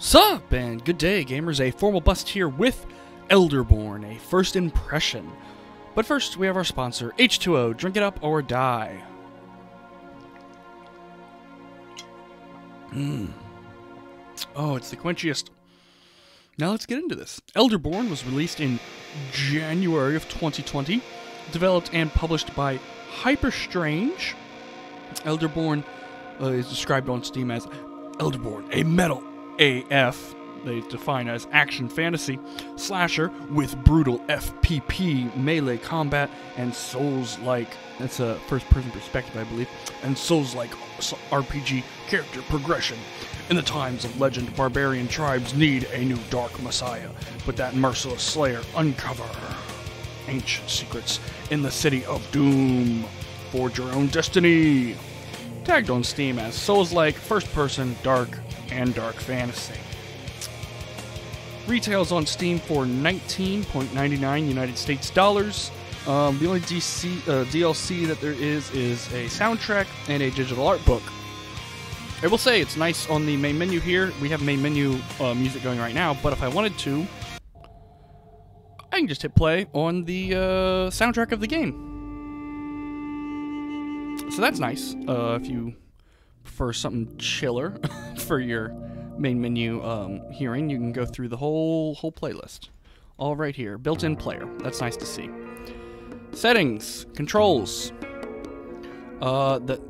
Sup, and good day, gamers. A formal bust here with Elderborn, a first impression. But first, we have our sponsor, H2O. Drink it up or die. Mmm. Oh, it's the quenchiest. Now let's get into this. Elderborn was released in January of 2020, developed and published by Hyperstrange. Elderborn uh, is described on Steam as Elderborn, a metal AF, they define as action fantasy slasher with brutal FPP melee combat and Souls like that's a first person perspective, I believe, and Souls like RPG character progression. In the times of legend, barbarian tribes need a new dark messiah, but that merciless slayer uncover ancient secrets in the city of doom. Forge your own destiny. Tagged on Steam as Souls like first person dark and dark fantasy. Retails on Steam for 19.99 United States dollars. Um, the only DC, uh, DLC that there is is a soundtrack and a digital art book. I will say it's nice on the main menu here. We have main menu uh, music going right now, but if I wanted to, I can just hit play on the uh, soundtrack of the game. So that's nice. Uh, if you prefer something chiller for your main menu um, hearing, you can go through the whole whole playlist. All right here, built-in player. That's nice to see. Settings, controls. Uh, the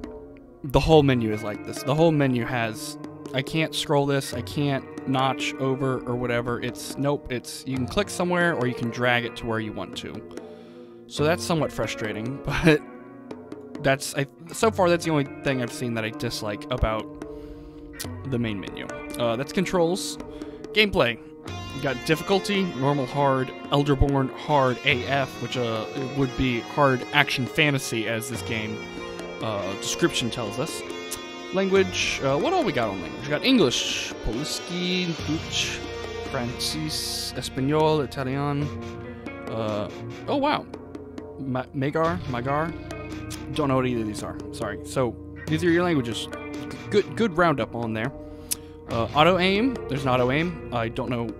the whole menu is like this. The whole menu has. I can't scroll this. I can't notch over or whatever. It's nope. It's you can click somewhere or you can drag it to where you want to. So that's somewhat frustrating, but that's I, so far that's the only thing I've seen that I dislike about the main menu. Uh, that's controls, gameplay. You got difficulty, normal, hard, Elderborn, hard, AF, which uh, would be hard action fantasy as this game uh, description tells us. Language, uh, what all we got on language? We got English, Poliski, Dutch, Francis, Espanol, Italian. Uh, oh wow, Ma- Magar, Magar, don't know what either of these are. Sorry. So these are your languages. Good, good roundup on there. Uh, auto aim. There's an auto aim. I don't know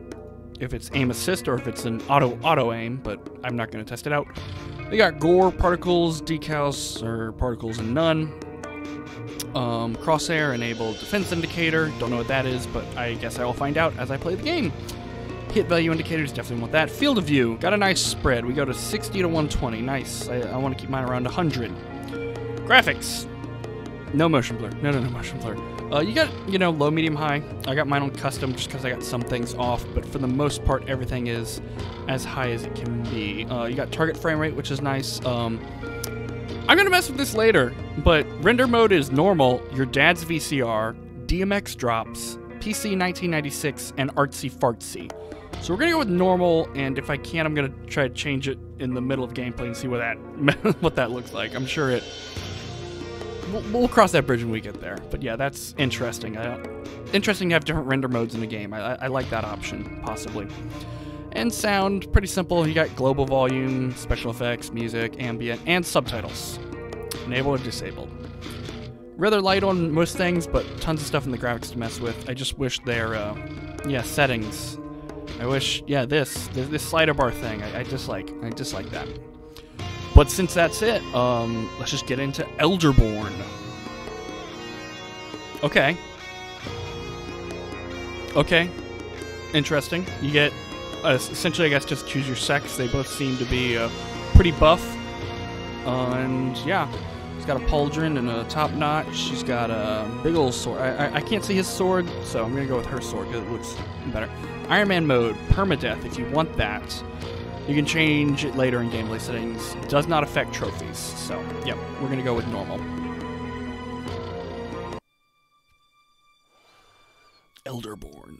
if it's aim assist or if it's an auto auto aim, but I'm not going to test it out. They got gore, particles, decals, or particles and none. Um, crosshair enabled defense indicator. Don't know what that is, but I guess I will find out as I play the game. Hit value indicators, definitely want that. Field of view, got a nice spread. We go to 60 to 120, nice. I, I want to keep mine around 100. Graphics, no motion blur. No, no, no motion blur. Uh, you got, you know, low, medium, high. I got mine on custom just because I got some things off, but for the most part, everything is as high as it can be. Uh, you got target frame rate, which is nice. Um, I'm gonna mess with this later, but render mode is normal, your dad's VCR, DMX drops, PC 1996, and artsy fartsy. So we're gonna go with normal, and if I can, I'm gonna try to change it in the middle of gameplay and see what that what that looks like. I'm sure it. We'll, we'll cross that bridge when we get there. But yeah, that's interesting. interesting to have different render modes in the game. I, I like that option possibly. And sound, pretty simple. You got global volume, special effects, music, ambient, and subtitles. Enabled or disabled. Rather light on most things, but tons of stuff in the graphics to mess with. I just wish their, uh, yeah, settings I wish, yeah, this, this, this slider bar thing, I, I dislike, I dislike that. But since that's it, um, let's just get into Elderborn. Okay. Okay. Interesting. You get, uh, essentially, I guess, just choose your sex. They both seem to be uh, pretty buff. Uh, and yeah, he's got a pauldron and a top notch. She's got a big old sword. I, I, I can't see his sword, so I'm gonna go with her sword because it looks better. Iron Man mode, permadeath, if you want that. You can change it later in gameplay settings. It does not affect trophies. So, yep, we're to go with normal. Elderborn.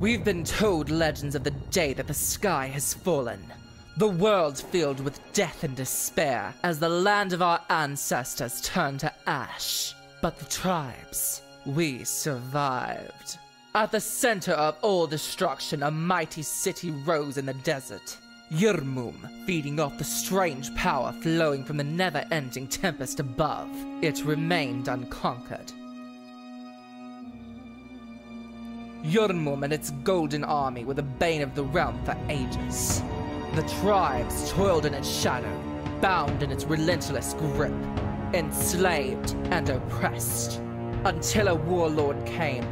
We've been told legends of the day that the sky has fallen. The world filled with death and despair as the land of our ancestors turned to ash. But the tribes, we survived. At the center of all destruction, a mighty city rose in the desert. Yurmum, feeding off the strange power flowing from the never ending tempest above, it remained unconquered. Yurmum and its golden army were the bane of the realm for ages. The tribes toiled in its shadow, bound in its relentless grip, enslaved and oppressed, until a warlord came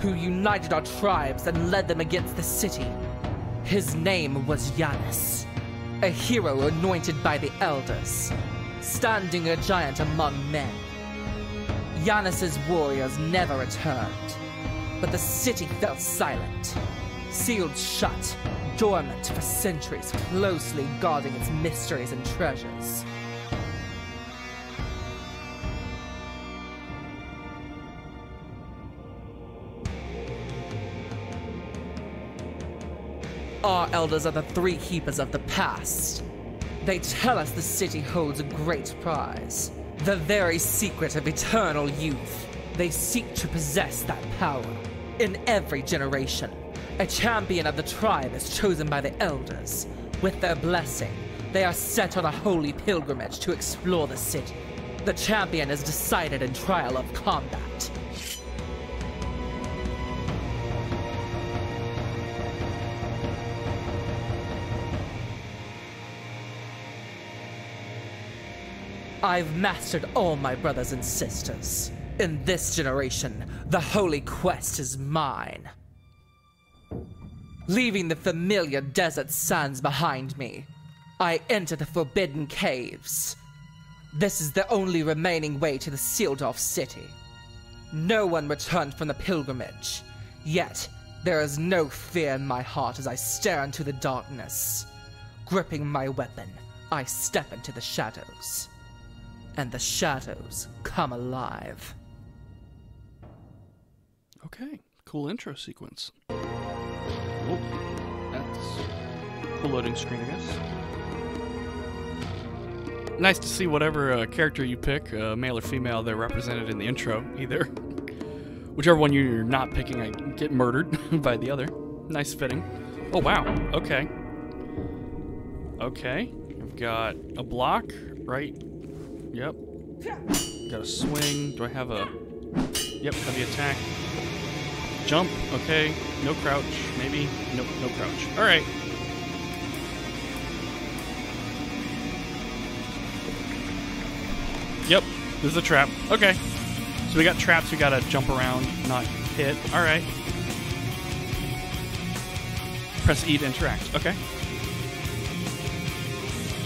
who united our tribes and led them against the city. His name was Yanis, a hero anointed by the elders, standing a giant among men. Yanis's warriors never returned, but the city fell silent, sealed shut, dormant for centuries, closely guarding its mysteries and treasures. Our elders are the three keepers of the past. They tell us the city holds a great prize, the very secret of eternal youth. They seek to possess that power. In every generation, a champion of the tribe is chosen by the elders. With their blessing, they are set on a holy pilgrimage to explore the city. The champion is decided in trial of combat. I've mastered all my brothers and sisters. In this generation, the holy quest is mine. Leaving the familiar desert sands behind me, I enter the forbidden caves. This is the only remaining way to the sealed off city. No one returned from the pilgrimage, yet there is no fear in my heart as I stare into the darkness. Gripping my weapon, I step into the shadows. And the shadows come alive. Okay, cool intro sequence. That's the loading screen, I guess. Nice to see whatever uh, character you pick, uh, male or female, they're represented in the intro, either. Whichever one you're not picking, I get murdered by the other. Nice fitting. Oh, wow. Okay. Okay. I've got a block, right? Yep. Got a swing. Do I have a... Yep, heavy attack. Jump, okay. No crouch, maybe. Nope, no crouch. Alright. Yep, this is a trap. Okay. So we got traps we gotta jump around, not hit. Alright. Press E to interact. Okay.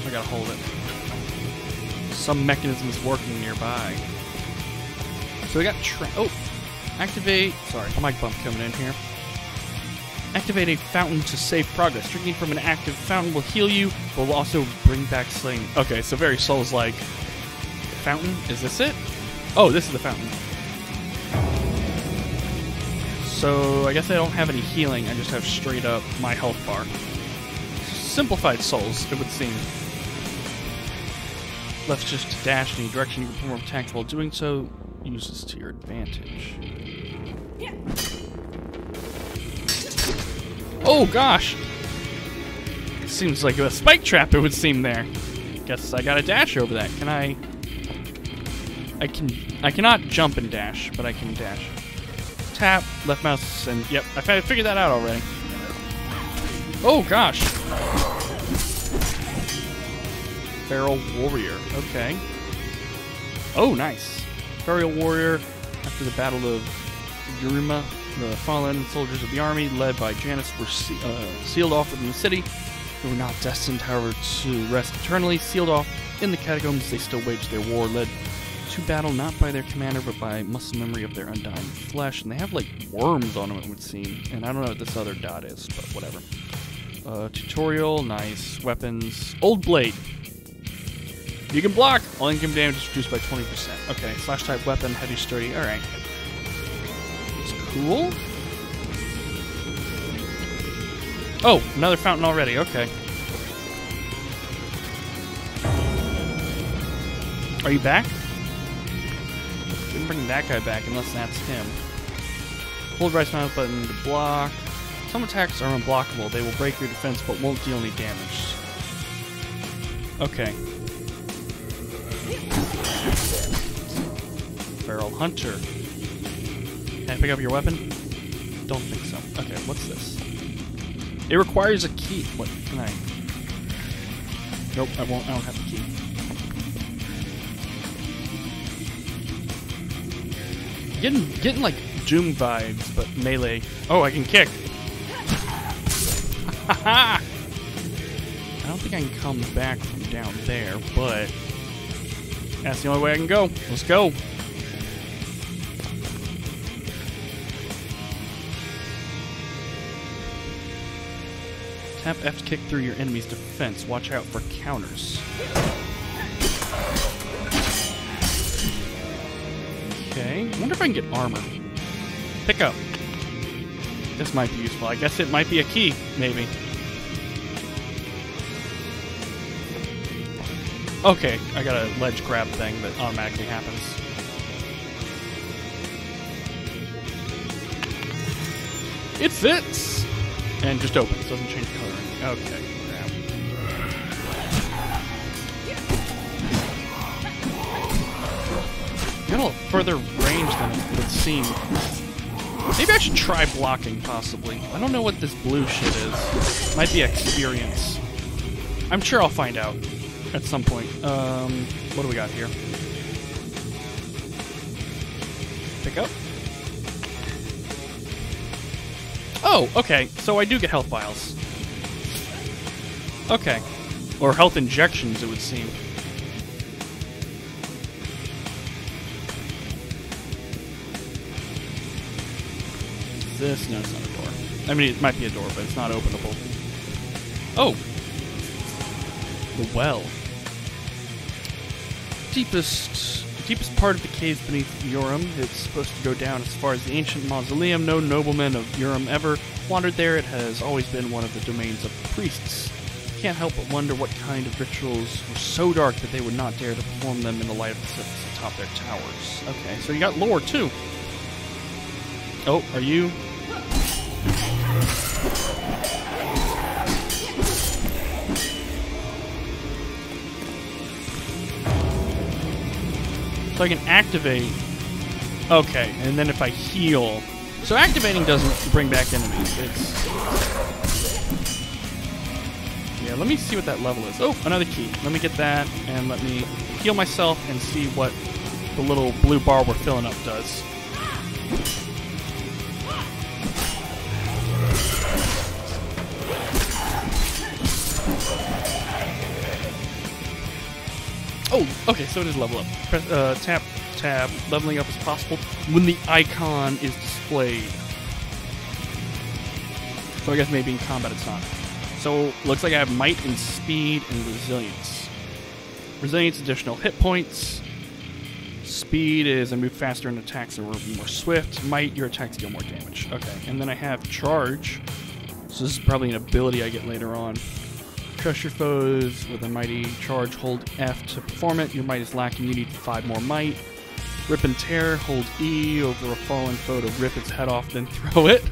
I gotta hold it. Some mechanism is working nearby. So we got tra- oh, activate. Sorry, mic bump coming in here. Activate a fountain to save progress. Drinking from an active fountain will heal you, but will also bring back slaying. Okay, so very Souls-like. Fountain? Is this it? Oh, this is the fountain. So I guess I don't have any healing. I just have straight up my health bar. Simplified Souls, it would seem. Left just to dash in any direction. You can perform attacks while doing so. Use this to your advantage. Oh gosh! Seems like a spike trap it would seem there. Guess I gotta dash over that. Can I... I can... I cannot jump and dash, but I can dash. Tap, left mouse, and yep, I figured that out already. Oh gosh! Feral Warrior. Okay. Oh, nice. Feral Warrior. After the Battle of Yurima, the fallen soldiers of the army, led by Janus, were se- uh, sealed off within the city. They were not destined, however, to rest eternally. Sealed off in the catacombs, they still waged their war, led to battle not by their commander, but by muscle memory of their undying flesh. And they have like worms on them, it would seem. And I don't know what this other dot is, but whatever. Uh, tutorial, nice. Weapons. Old Blade. You can block. All income damage is reduced by 20%. Okay, slash type weapon, heavy sturdy. Alright. It's cool. Oh, another fountain already. Okay. Are you back? Didn't bring that guy back unless that's him. Hold right mouse button to block. Some attacks are unblockable. They will break your defense but won't deal any damage. Okay. Feral Hunter. Can I pick up your weapon? Don't think so. Okay, what's this? It requires a key. What can I? Nope, I won't. I don't have the key. Getting getting like Doom vibes, but melee. Oh, I can kick. I don't think I can come back from down there, but that's the only way I can go. Let's go. Tap F to kick through your enemy's defense. Watch out for counters. Okay. Wonder if I can get armor. Pick up. This might be useful. I guess it might be a key, maybe. Okay, I got a ledge grab thing that automatically happens. It fits! And just opens, doesn't change color. Okay. Got a little further range than it would seem. Maybe I should try blocking, possibly. I don't know what this blue shit is. Might be experience. I'm sure I'll find out at some point. Um, what do we got here? Oh, okay. So I do get health vials. Okay. Or health injections, it would seem. This? No, it's not a door. I mean, it might be a door, but it's not openable. Oh! The well. Deepest, deepest part of the caves beneath Urim. It's supposed to go down as far as the ancient mausoleum. No nobleman of Urim ever wandered there. It has always been one of the domains of priests. Can't help but wonder what kind of rituals were so dark that they would not dare to perform them in the light of the surface atop their towers. Okay, so you got lore too. Oh, are you? So I can activate. Okay, and then if I heal. So activating doesn't bring back enemies. It's. Yeah, let me see what that level is. Oh, another key. Let me get that, and let me heal myself and see what the little blue bar we're filling up does. Okay, so it is level up. Press, uh, tap, tab, leveling up is possible when the icon is displayed. So I guess maybe in combat it's not. So looks like I have might and speed and resilience. Resilience, additional hit points. Speed is I move faster and attacks are more swift. Might, your attacks deal more damage. Okay, and then I have charge. So this is probably an ability I get later on. Crush your foes with a mighty charge. Hold F to perform it. Your might is lacking. You need five more might. Rip and tear. Hold E over a fallen foe to rip its head off, then throw it.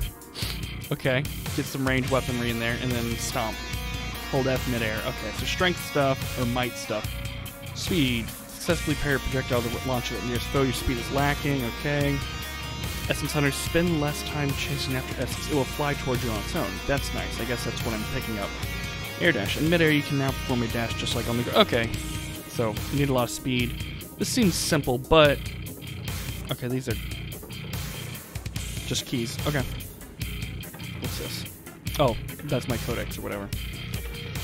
okay. Get some range weaponry in there, and then stomp. Hold F midair. Okay, so strength stuff or might stuff. Speed. Successfully parry a projectile to launch it at nearest foe. Your speed is lacking. Okay. Essence Hunter, spend less time chasing after Essence. It will fly towards you on its own. That's nice. I guess that's what I'm picking up. Air dash. In midair, you can now perform a dash just like on the ground. Okay. So, you need a lot of speed. This seems simple, but... Okay, these are... Just keys. Okay. What's this? Oh, that's my codex or whatever.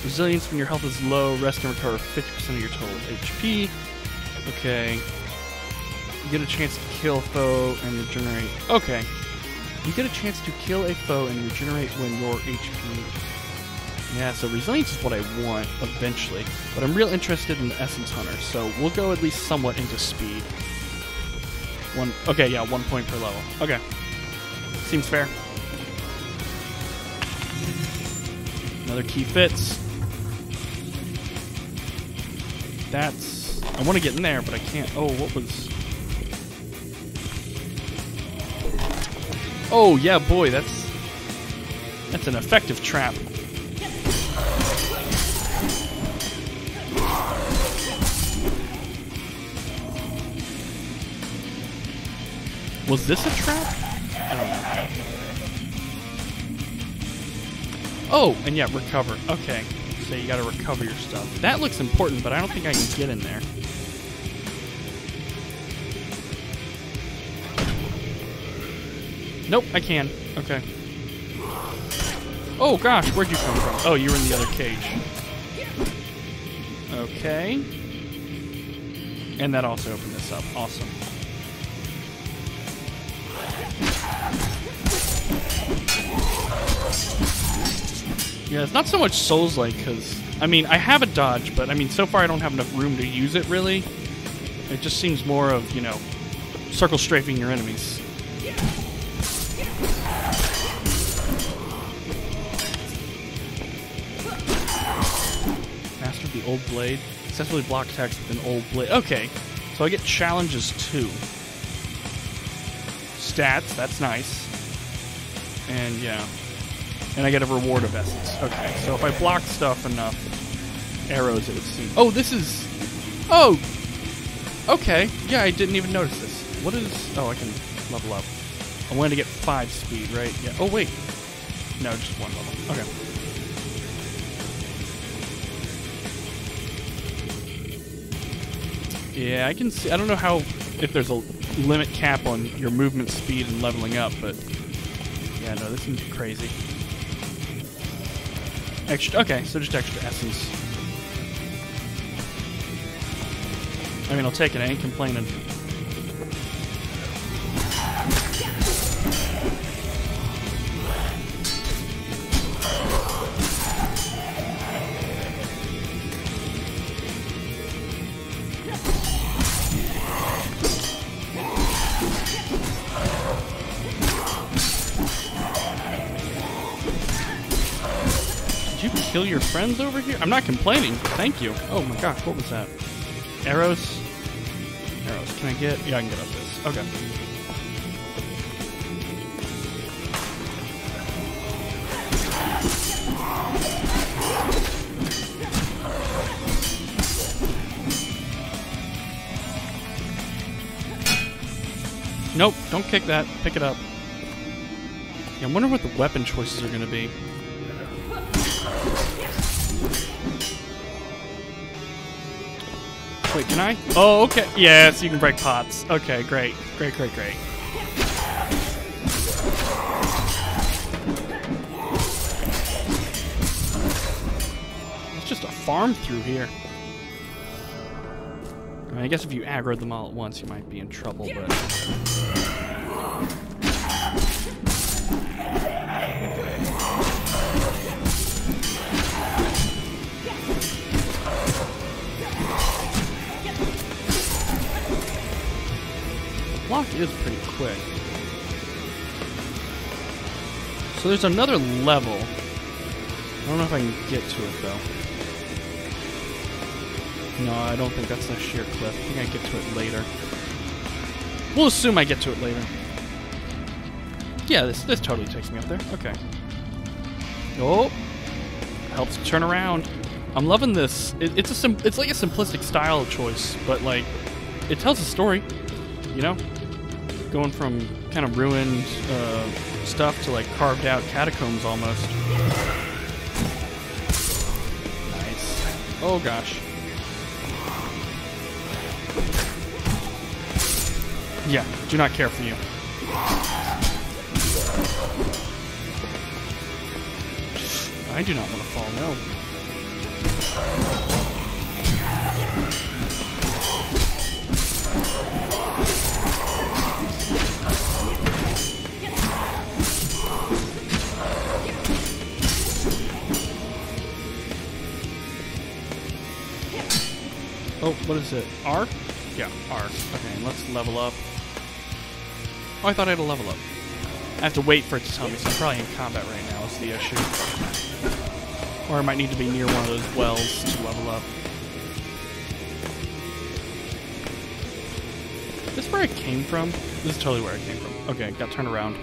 Resilience when your health is low. Rest and recover 50% of your total HP. Okay. You get a chance to kill foe and regenerate. Okay. You get a chance to kill a foe and regenerate when your HP yeah, so resilience is what I want eventually, but I'm real interested in the Essence Hunter, so we'll go at least somewhat into speed. One, okay, yeah, one point per level. Okay, seems fair. Another key fits. That's, I want to get in there, but I can't. Oh, what was? Oh yeah, boy, that's that's an effective trap. Was this a trap? I don't know. Oh, and yeah, recover. Okay. So you gotta recover your stuff. That looks important, but I don't think I can get in there. Nope, I can. Okay. Oh gosh, where'd you come from? Oh, you were in the other cage. Okay. And that also opened this up. Awesome. Yeah, it's not so much Souls-like, because, I mean, I have a dodge, but, I mean, so far I don't have enough room to use it, really. It just seems more of, you know, circle strafing your enemies. Master the Old Blade. Successfully block attacks with an Old Blade. Okay, so I get challenges too. Stats, that's nice. And yeah. And I get a reward of essence. Okay, so if I block stuff enough, arrows it would seem. Oh, this is. Oh! Okay, yeah, I didn't even notice this. What is. Oh, I can level up. I wanted to get 5 speed, right? Yeah. Oh, wait. No, just one level. Okay. Yeah, I can see. I don't know how if there's a limit cap on your movement speed and leveling up, but yeah, no, this seems crazy. Extra. Okay, so just extra essence. I mean, I'll take it. I ain't complaining. You can kill your friends over here? I'm not complaining. Thank you. Oh my gosh, what was that? Arrows? Arrows. Can I get? Yeah, I can get up this. Okay. Nope, don't kick that. Pick it up. Yeah, I wonder what the weapon choices are going to be. Wait, can I? Oh, okay. Yes, you can break pots. Okay, great. Great, great, great. It's just a farm through here. I, mean, I guess if you aggroed them all at once, you might be in trouble, but... So there's another level. I don't know if I can get to it though. No, I don't think that's a sheer cliff. I think I get to it later. We'll assume I get to it later. Yeah, this this totally takes me up there. Okay. Oh, helps turn around. I'm loving this. It, it's a sim- it's like a simplistic style choice, but like it tells a story. You know, going from kind of ruined uh, stuff to like carved out catacombs almost. Nice. Oh gosh. Yeah, do not care for you. I do not want to fall, no. Oh, what is it? R? Yeah, R. Okay, let's level up. Oh, I thought I had a level up. I have to wait for it to tell me, so I'm probably in combat right now is the issue. Or I might need to be near one of those wells to level up. Is this where I came from? This is totally where I came from. Okay, got turned around.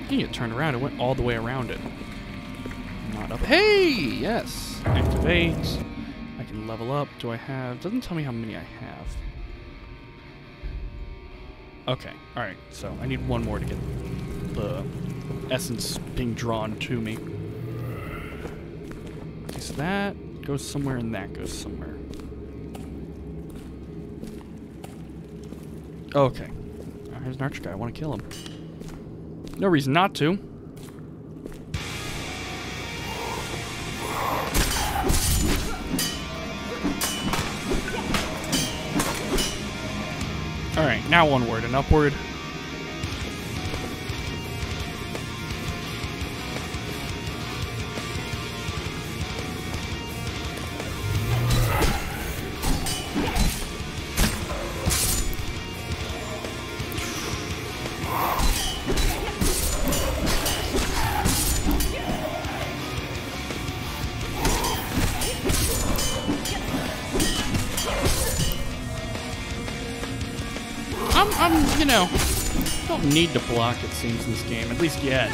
I think it turned around. It went all the way around it. Not up. Hey! Yes! Activate. I can level up. Do I have... Doesn't tell me how many I have. Okay, alright. So I need one more to get the essence being drawn to me. Okay, so that goes somewhere and that goes somewhere. Okay. Here's an archer guy. I want to kill him. No reason not to. Now onward and upward. Need to block, it seems, in this game, at least yet.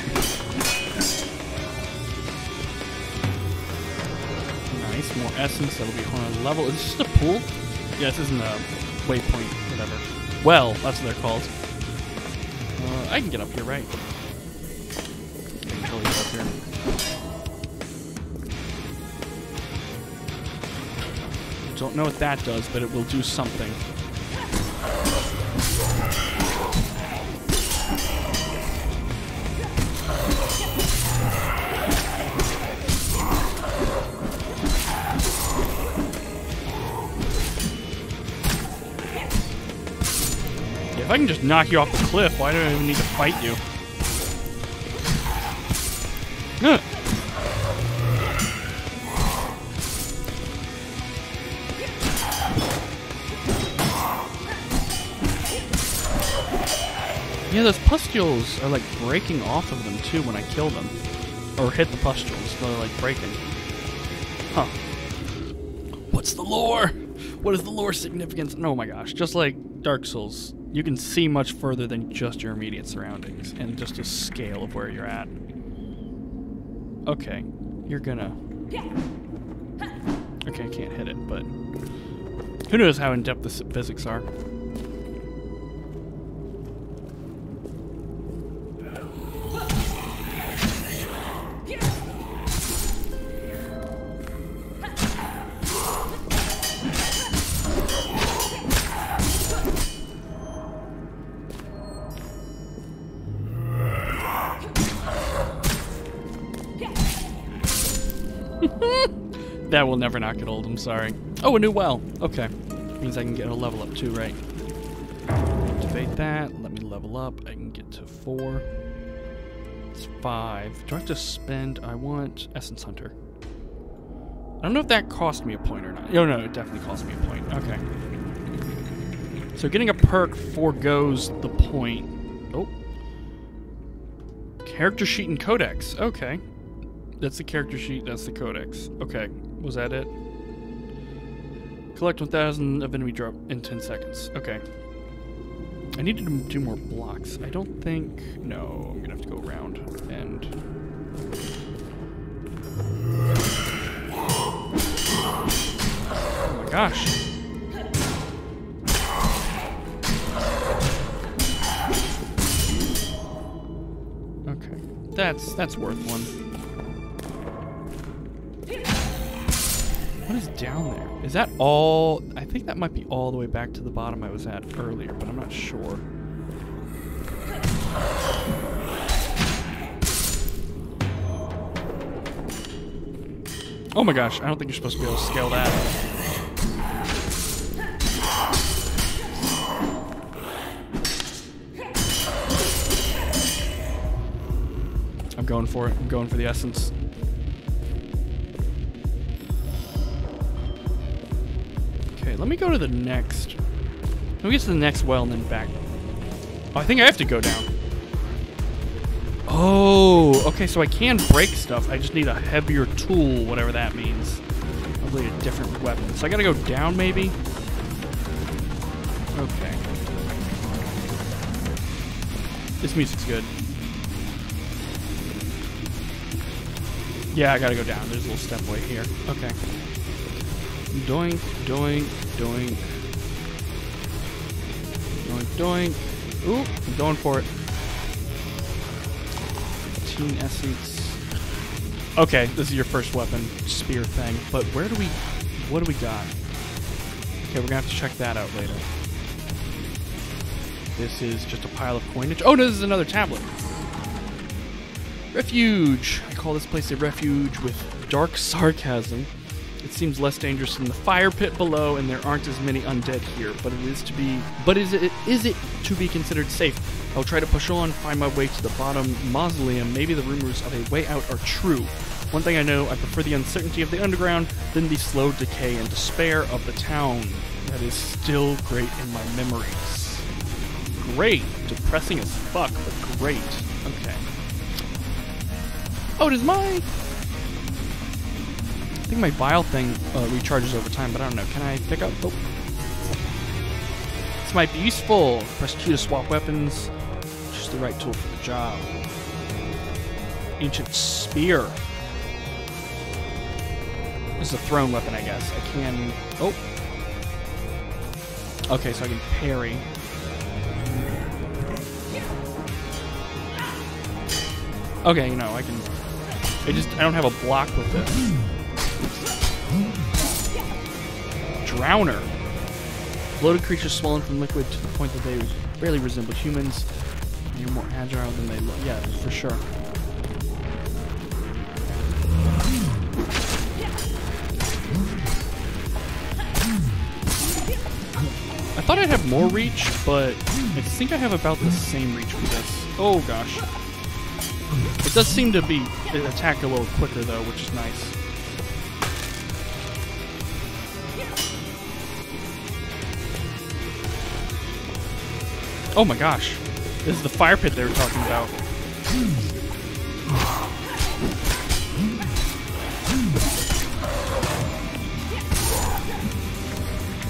Nice, more essence, that'll be on a level. Is this just a pool? Yeah, this isn't a waypoint, whatever. Well, that's what they're called. Uh, I can get up here, right? I can totally get up here. Don't know what that does, but it will do something. If I can just knock you off the cliff, why do I even need to fight you? Ugh. Yeah, those pustules are like breaking off of them too when I kill them. Or hit the pustules, they're like breaking. Huh. What's the lore? What is the lore significance? Oh my gosh, just like Dark Souls, you can see much further than just your immediate surroundings and just a scale of where you're at. Okay, you're gonna. Okay, I can't hit it, but who knows how in depth the physics are. Never not get old, I'm sorry. Oh, a new well. Okay. Means I can get a level up too, right? Activate that. Let me level up. I can get to four. It's five. Do I have to spend... I want Essence Hunter. I don't know if that cost me a point or not. Oh, no, it definitely cost me a point. Okay. So getting a perk foregoes the point. Oh. Character sheet and codex. Okay. That's the character sheet, that's the codex. Okay, was that it? Collect 1,000 of enemy drop in 10 seconds. Okay. I need to do more blocks. I don't think... No, I'm gonna have to go around and... Oh my gosh. Okay. That's, that's worth one. Down there? Is that all? I think that might be all the way back to the bottom I was at earlier, but I'm not sure. Oh my gosh, I don't think you're supposed to be able to scale that. I'm going for it. I'm going for the essence. Let me go to the next. Let me get to the next well and then back. Oh, I think I have to go down. Oh, okay, so I can break stuff. I just need a heavier tool, whatever that means. Probably a different weapon. So I gotta go down, maybe? Okay. This music's good. Yeah, I gotta go down. There's a little step here. Okay. Doink, doink, doink. Doink, doink. Ooh, I'm going for it. Teen essence. Okay, this is your first weapon, spear thing. But where do we, what do we got? Okay, we're gonna have to check that out later. This is just a pile of coinage. Oh, no, this is another tablet. Refuge. I call this place a refuge with dark sarcasm. It seems less dangerous than the fire pit below, and there aren't as many undead here. But it is to be. But is it is it to be considered safe? I'll try to push on, find my way to the bottom mausoleum. Maybe the rumors of a way out are true. One thing I know, I prefer the uncertainty of the underground than the slow decay and despair of the town. That is still great in my memories. Great. Depressing as fuck, but great. Okay. Oh, it is mine! Think my vial thing uh, recharges over time, but I don't know. Can I pick up? Oh. This might be useful. Press Q to swap weapons. Just the right tool for the job. Ancient Spear. This is a thrown weapon, I guess. I can... Oh. Okay, so I can parry. Okay, you know, I can... I just... I don't have a block with this. Drowner. Bloated creatures swollen from liquid to the point that they barely resemble humans. You're more agile than they look. Yeah, for sure. I thought I'd have more reach, but I think I have about the same reach for this. Oh gosh. It does seem to be attack a little quicker though, which is nice. Oh my gosh. This is the fire pit they were talking about.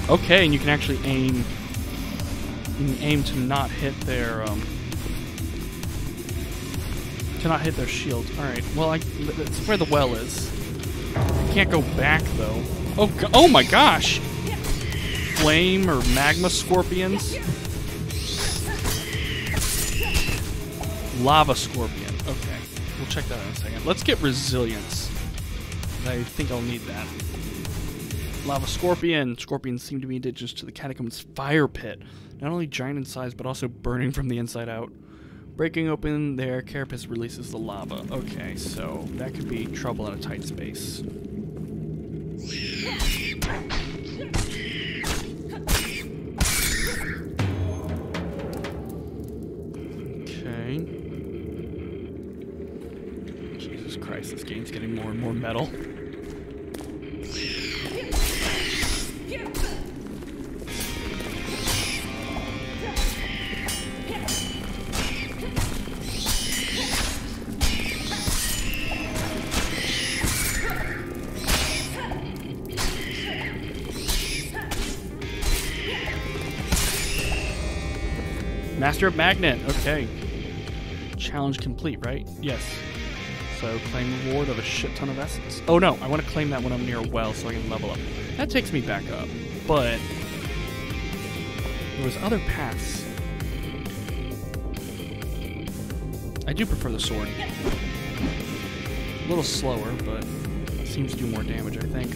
Okay, and you can actually aim. You can aim to not hit their um, to not hit their shield. All right. Well, I, that's where the well is. I can't go back though. Oh, oh my gosh! Flame or magma scorpions. Lava Scorpion. Okay. We'll check that out in a second. Let's get Resilience. I think I'll need that. Lava Scorpion. Scorpions seem to be indigenous to the Catacombs Fire Pit. Not only giant in size, but also burning from the inside out. Breaking open their carapace releases the lava. Okay, so that could be trouble in a tight space. Game's getting more and more metal. Master of Magnet, okay. Challenge complete, right? Yes. So claim reward of a shit ton of essence. Oh no, I want to claim that when I'm near a well so I can level up. That takes me back up, but there was other paths. I do prefer the sword. A little slower, but seems to do more damage, I think.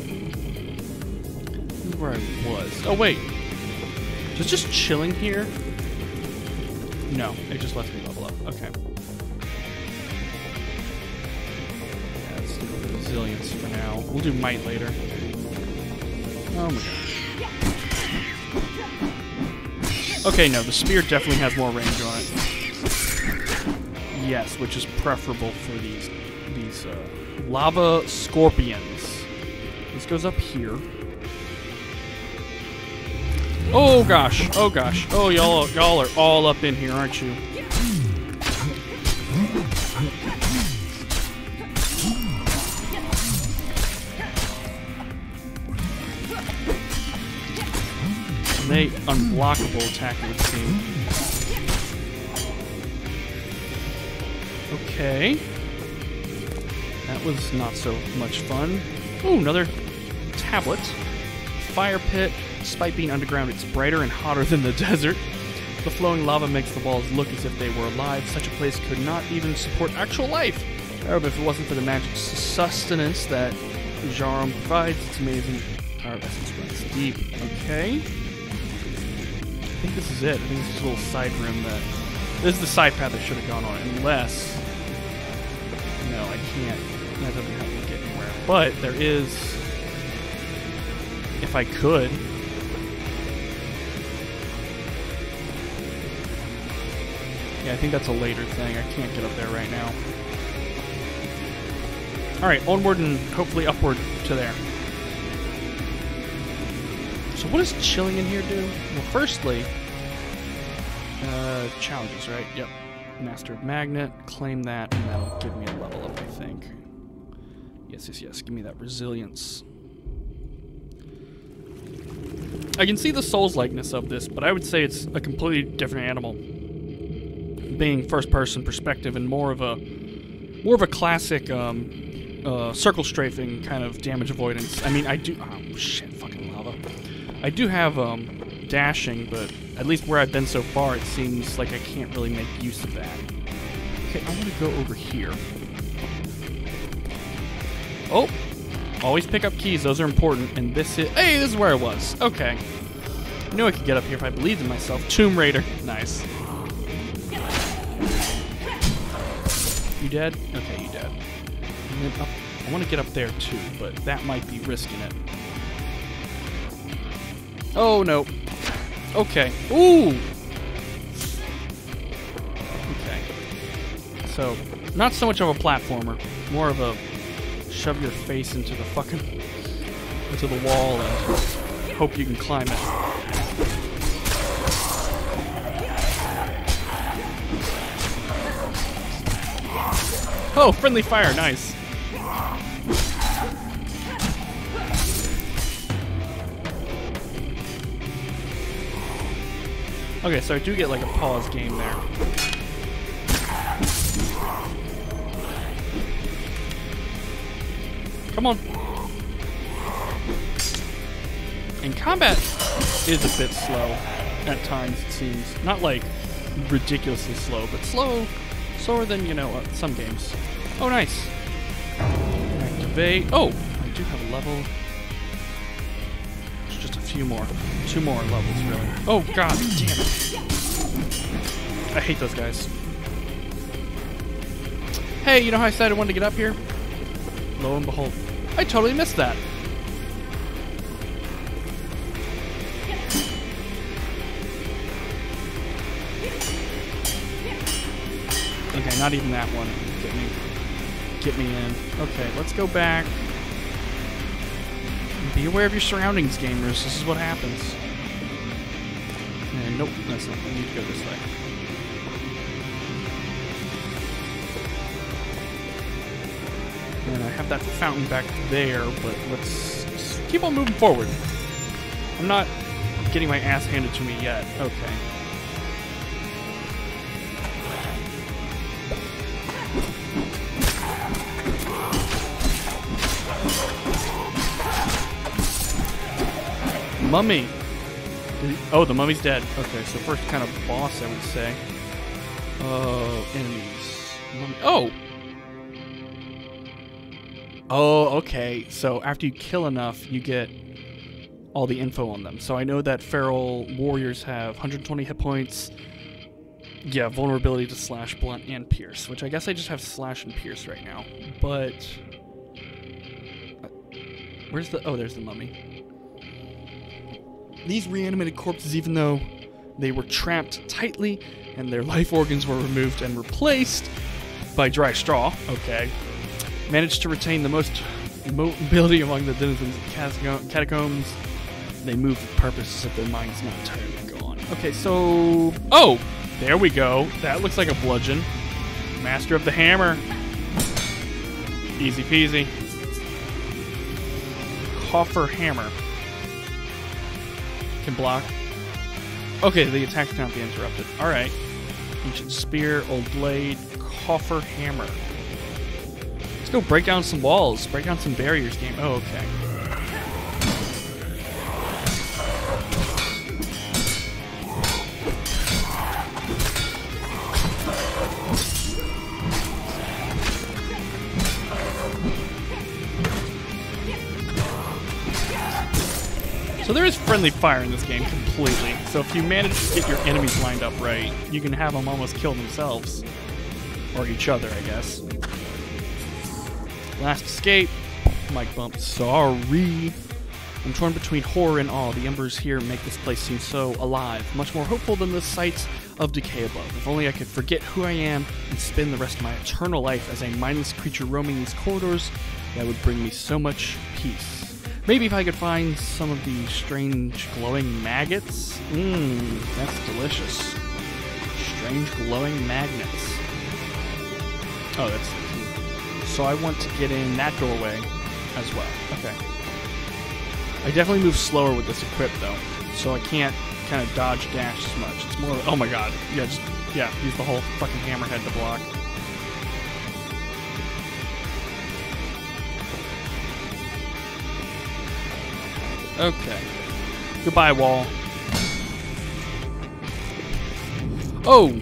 This is where I was. Oh wait, it's just chilling here? No, it just lets me level up. Okay. Now. We'll do might later. Oh my gosh. Okay, no, the spear definitely has more range on it. Yes, which is preferable for these these uh, lava scorpions. This goes up here. Oh gosh, oh gosh, oh y'all y'all are all up in here, aren't you? They unblockable attack, it would seem. Okay. That was not so much fun. Oh, another tablet. fire pit. Despite being underground, it's brighter and hotter than the desert. The flowing lava makes the walls look as if they were alive. Such a place could not even support actual life. However, if it wasn't for the magic sustenance that Jarum provides, it's amazing. Our essence runs deep. Okay. I think this is it. I think this is a little side room that. This is the side path I should have gone on, unless. No, I can't. That doesn't help me get anywhere. But there is. If I could. Yeah, I think that's a later thing. I can't get up there right now. Alright, onward and hopefully upward to there. So what does chilling in here do? Well, firstly, uh, challenges, right? Yep. Master of Magnet, claim that, and that'll give me a level up, I think. Yes, yes, yes, give me that resilience. I can see the Souls likeness of this, but I would say it's a completely different animal. Being first person perspective and more of a more of a classic um, uh, circle strafing kind of damage avoidance. I mean, I do. Oh shit! Fucking. I do have um, dashing, but at least where I've been so far, it seems like I can't really make use of that. Okay, I want to go over here. Oh, always pick up keys. Those are important. And this is hey, this is where I was. Okay, I knew I could get up here if I believed in myself. Tomb Raider, nice. You dead? Okay, you dead. I want to get up there too, but that might be risking it. Oh no. Okay. Ooh. Okay. So, not so much of a platformer, more of a shove your face into the fucking into the wall and hope you can climb it. Oh, friendly fire, nice. Okay, so I do get like a pause game there. Come on. And combat is a bit slow at times, it seems. Not like ridiculously slow, but slow, slower than, you know, uh, some games. Oh, nice. Activate. Oh, I do have a level. Few more. Two more levels, really. Oh, god damn it. I hate those guys. Hey, you know how I said I wanted to get up here? Lo and behold, I totally missed that. Okay, not even that one. Get me, get me in. Okay, let's go back. Be aware of your surroundings, gamers. This is what happens. And nope, that's not. I need to go this way. And I have that fountain back there, but let's keep on moving forward. I'm not getting my ass handed to me yet. Okay. Mummy. Oh, the mummy's dead. Okay, so first kind of boss, I would say. Oh, enemies. Mummy. Oh! Oh, okay. So after you kill enough, you get all the info on them. So I know that feral warriors have 120 hit points. Yeah, vulnerability to slash, blunt, and pierce, which I guess I just have slash and pierce right now. But uh, where's the? Oh, there's the mummy. These reanimated corpses, even though they were trapped tightly and their life organs were removed and replaced by dry straw, okay, managed to retain the most mobility among the denizens of catacombs. They move with purpose if their minds not entirely gone. Okay, so. Oh! There we go. That looks like a bludgeon. Master of the hammer. Easy peasy. Coffer hammer. Can block. Okay, the attack cannot be interrupted. Alright. Ancient spear, old blade, coffer hammer. Let's go break down some walls, break down some barriers game. Oh, okay. Friendly fire in this game completely. So if you manage to get your enemies lined up right, you can have them almost kill themselves. Or each other, I guess. Last escape. Mic bump. Sorry. I'm torn between horror and awe. The embers here make this place seem so alive, much more hopeful than the sights of decay above. If only I could forget who I am and spend the rest of my eternal life as a mindless creature roaming these corridors, that would bring me so much peace. Maybe if I could find some of the strange glowing maggots? Mmm, that's delicious. Strange glowing magnets. Oh, that's. So I want to get in that doorway as well. Okay. I definitely move slower with this equip though, so I can't kind of dodge dash as much. It's more. Oh my god. Yeah, just yeah. Use the whole fucking hammerhead to block. Okay. Goodbye, wall. Oh,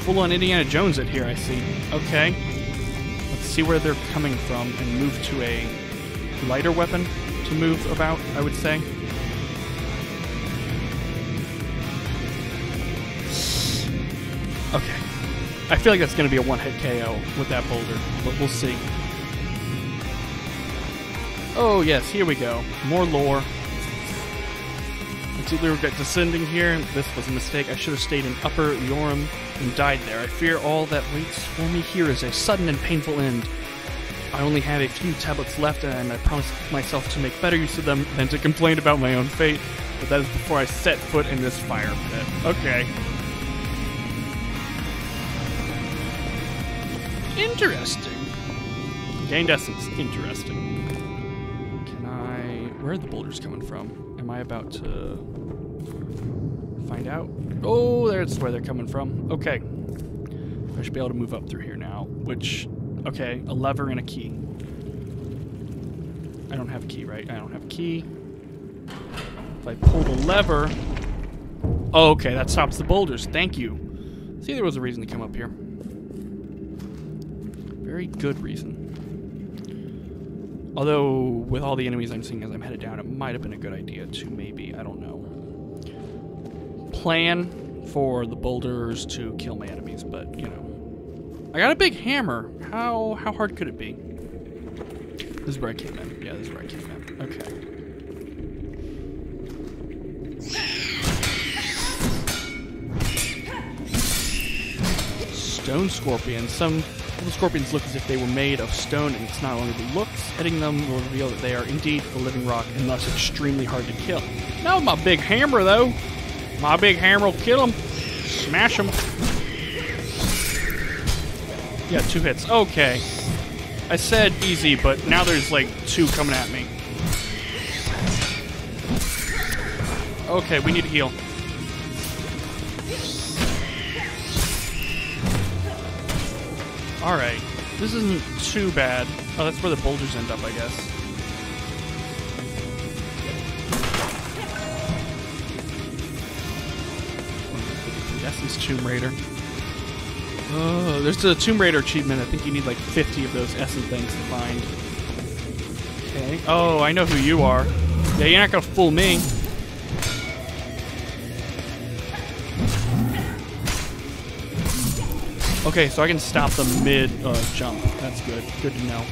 full on Indiana Jones it here. I see. Okay. Let's see where they're coming from and move to a lighter weapon to move about. I would say. Okay. I feel like that's going to be a one-hit KO with that boulder, but we'll see. Oh yes, here we go. More lore. Either get descending here. This was a mistake. I should have stayed in Upper Yoram and died there. I fear all that waits for me here is a sudden and painful end. I only have a few tablets left, and I promised myself to make better use of them than to complain about my own fate. But that is before I set foot in this fire pit. Okay. Interesting. Gained essence. Interesting. Can I. Where are the boulders coming from? Am I about to find out? Oh, that's where they're coming from. Okay. I should be able to move up through here now. Which. Okay, a lever and a key. I don't have a key, right? I don't have a key. If I pull the lever. Oh, okay, that stops the boulders. Thank you. See, there was a reason to come up here. Very good reason. Although, with all the enemies I'm seeing as I'm headed down, it might have been a good idea to maybe, I don't know, plan for the boulders to kill my enemies, but, you know. I got a big hammer. How how hard could it be? This is where I came in. Yeah, this is where I came in. Okay. Stone scorpions. Some scorpions look as if they were made of stone, and it's not only the looks. Hitting them will reveal that they are indeed a living rock and thus extremely hard to kill. With my big hammer, though. My big hammer will kill them. Smash them. Yeah, two hits. Okay. I said easy, but now there's like two coming at me. Okay, we need to heal. Alright. This isn't too bad. Oh, that's where the boulders end up, I guess. Yes, this Tomb Raider. Oh, there's a Tomb Raider achievement. I think you need like 50 of those essence things to find. Okay. Oh, I know who you are. Yeah, you're not gonna fool me. Okay, so I can stop the mid uh, jump. That's good. Good to know.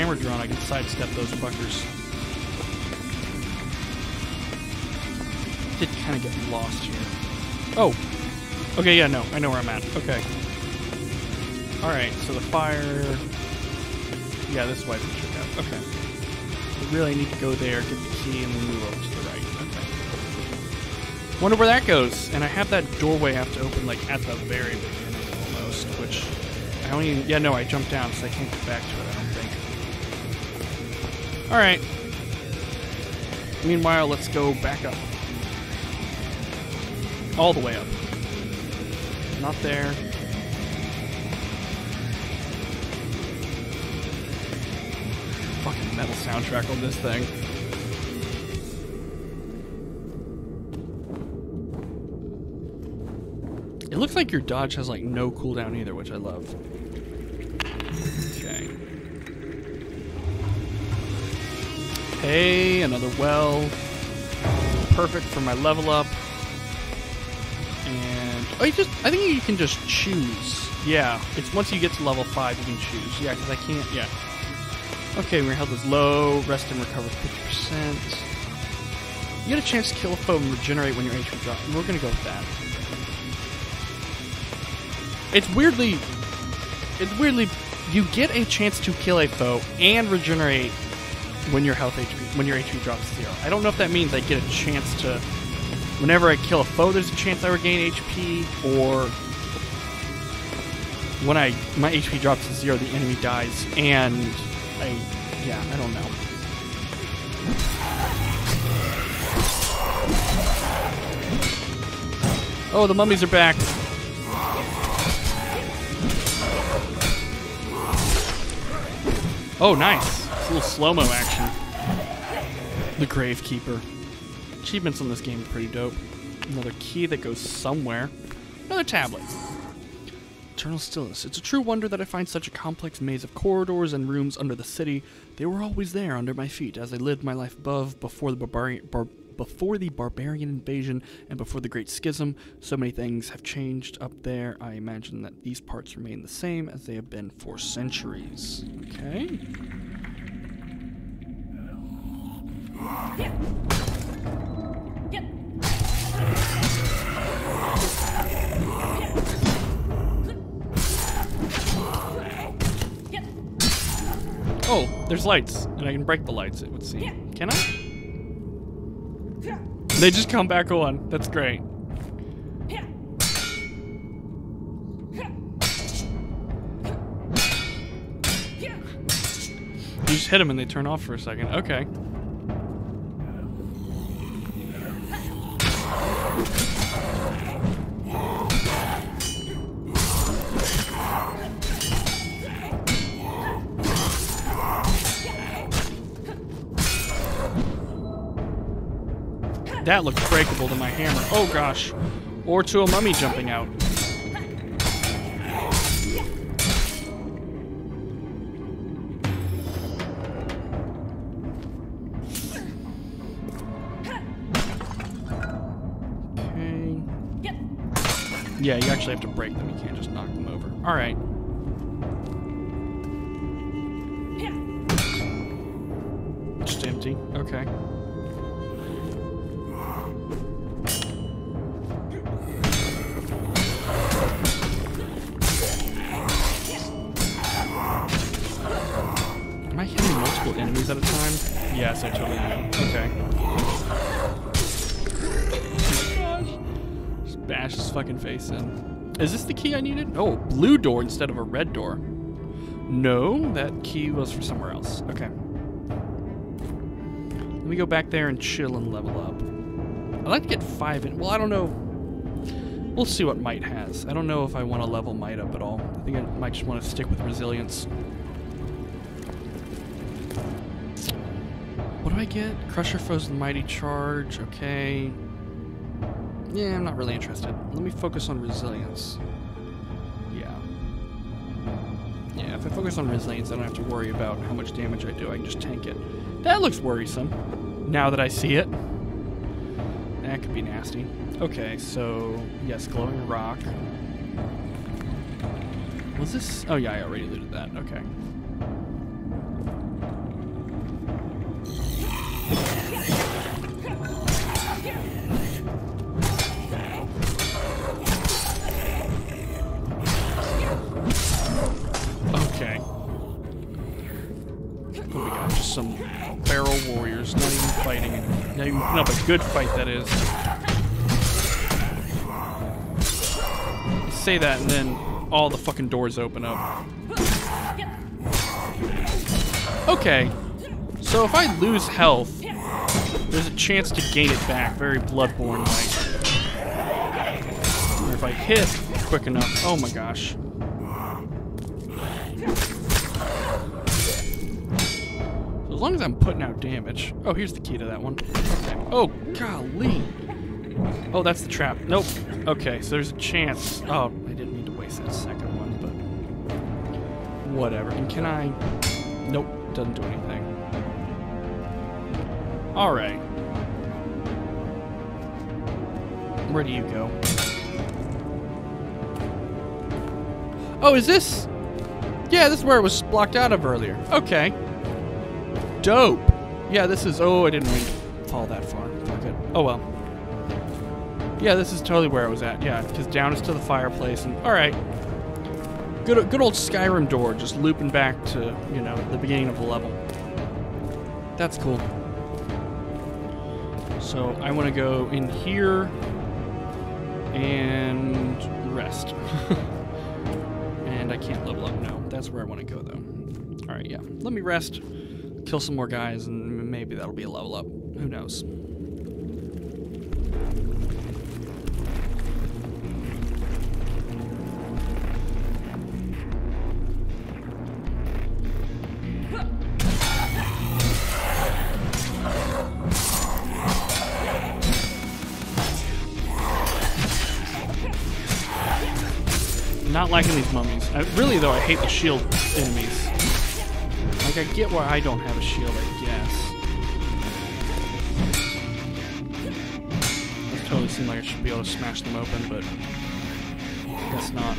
The hammer drawn, I can sidestep those fuckers. Did kind of get lost here. Oh. Okay, yeah, no. I know where I'm at. Okay. Alright, so the fire... Yeah, this is why I should have. Okay. I really need to go there, get the key, and then move over to the right. Okay. Wonder where that goes. And I have that doorway I have to open, like, at the very beginning, almost, which... I don't even... Yeah, no, I jumped down, so I can't get back to it. Alright. Meanwhile, let's go back up. All the way up. Not there. Fucking metal soundtrack on this thing. It looks like your dodge has like no cooldown either, which I love. Hey, another well. Perfect for my level up. And oh, you just I think you can just choose. Yeah, it's once you get to level five you can choose. Yeah, because I can't. Yeah. Okay, your health is low. Rest and recover 50%. You get a chance to kill a foe and regenerate when your HP drops. And We're gonna go with that. It's weirdly, it's weirdly, you get a chance to kill a foe and regenerate when your health HP, when your HP drops to zero. I don't know if that means I get a chance to, whenever I kill a foe, there's a chance I regain HP, or when I my HP drops to zero, the enemy dies, and I, yeah, I don't know. Oh, the mummies are back. Oh, nice. Little slow-mo action. The Gravekeeper. Achievements on this game are pretty dope. Another key that goes somewhere. Another tablet. Eternal stillness. It's a true wonder that I find such a complex maze of corridors and rooms under the city. They were always there under my feet as I lived my life above before the barbarian bar- before the barbarian invasion and before the great schism. So many things have changed up there. I imagine that these parts remain the same as they have been for centuries. Okay. Oh, there's lights, and I can break the lights, it would seem. Can I? They just come back on. That's great. You just hit them and they turn off for a second. Okay. Hammer. Oh gosh. Or to a mummy jumping out. Yeah, you actually have to break them. You can't just knock them over. All right. Just empty. Okay. Is this the key I needed? Oh, blue door instead of a red door. No, that key was for somewhere else. Okay. Let me go back there and chill and level up. I'd like to get five in. Well, I don't know. We'll see what Might has. I don't know if I want to level Might up at all. I think I might just want to stick with Resilience. What do I get? Crusher Frozen Mighty Charge. Okay. Yeah, I'm not really interested. Let me focus on Resilience. Yeah. Yeah, if I focus on Resilience, I don't have to worry about how much damage I do. I can just tank it. That looks worrisome. Now that I see it. That could be nasty. Okay, so, yes, Glowing Rock. Was this? Oh, yeah, I already looted that. Okay. Good fight, that is. Say that, and then all the fucking doors open up. Okay. So if I lose health, there's a chance to gain it back, very Bloodborne like. Or if I hit quick enough, oh my gosh. As long as I'm putting out damage. Oh, here's the key to that one. Okay. Oh, golly. Oh, that's the trap. Nope. Okay, so there's a chance. Oh, I didn't mean to waste that second one, but whatever. And can I? Nope, doesn't do anything. All right. Where do you go? Oh, is this? Yeah, this is where it was blocked out of earlier. Okay. Dope. Yeah, this is. Oh, I didn't mean to fall that far. Fuck it. Oh well. Yeah, this is totally where I was at. Yeah, because down is to the fireplace. And all right. Good, good old Skyrim door, just looping back to you know the beginning of the level. That's cool. So I want to go in here and rest. and I can't level up. No, that's where I want to go though. All right, yeah. Let me rest, kill some more guys, and maybe that'll be a level up. Who knows? Not liking these mummies. I, really, though, I hate the shield enemies. Like, I get why I don't have a shield, I guess. It totally seemed like I should be able to smash them open, but guess not.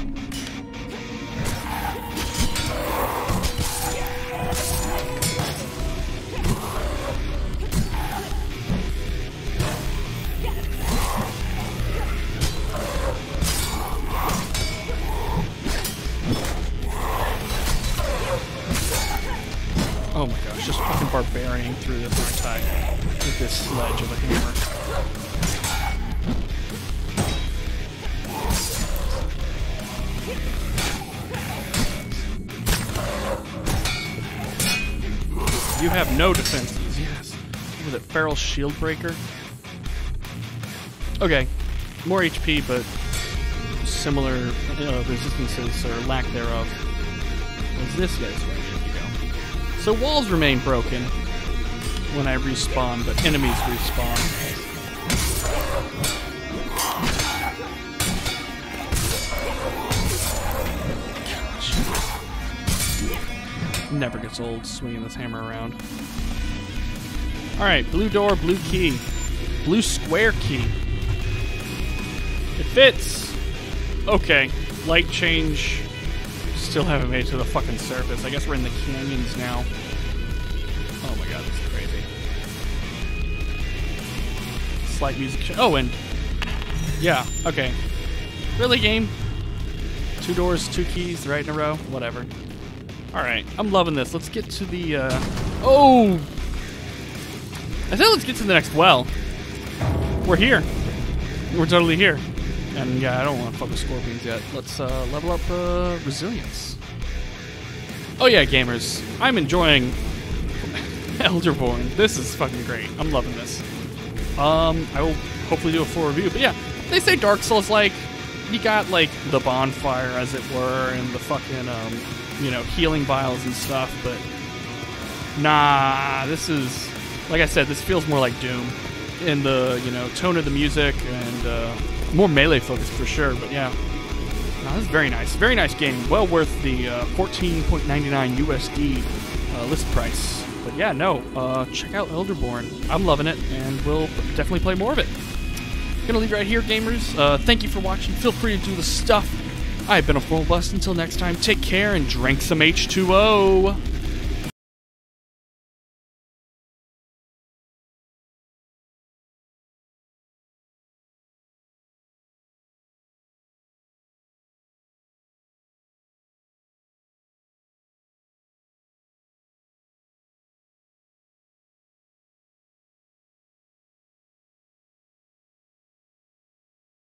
Barbarian through this, aren't I? With this sledge of a hammer. You have no defenses, yes. Was it, Feral Shield Breaker? Okay, more HP, but similar uh, resistances or lack thereof. Was this guy's go? So walls remain broken when I respawn, but enemies respawn. Never gets old swinging this hammer around. Alright, blue door, blue key. Blue square key. It fits! Okay, light change. Still haven't made it to the fucking surface. I guess we're in the canyons now. Oh my god, this is crazy. Slight music. Oh, and yeah, okay. Really, game? Two doors, two keys, right in a row. Whatever. All right, I'm loving this. Let's get to the. Uh... Oh, I said let's get to the next well. We're here. We're totally here. And yeah, I don't want to fuck with scorpions yet. Let's uh, level up uh, resilience. Oh yeah, gamers, I'm enjoying Elderborn. This is fucking great. I'm loving this. Um, I will hopefully do a full review. But yeah, they say Dark Souls like you got like the bonfire, as it were, and the fucking um, you know, healing vials and stuff. But nah, this is like I said, this feels more like Doom in the you know tone of the music and uh, more melee focused for sure. But yeah, no, this is very nice, very nice game. Well worth the uh, 14.99 USD uh, list price. But yeah, no, uh, check out Elderborn. I'm loving it, and we'll definitely play more of it. Gonna leave right here, gamers. Uh, thank you for watching. Feel free to do the stuff. I've been a full bust. Until next time, take care and drink some H2O.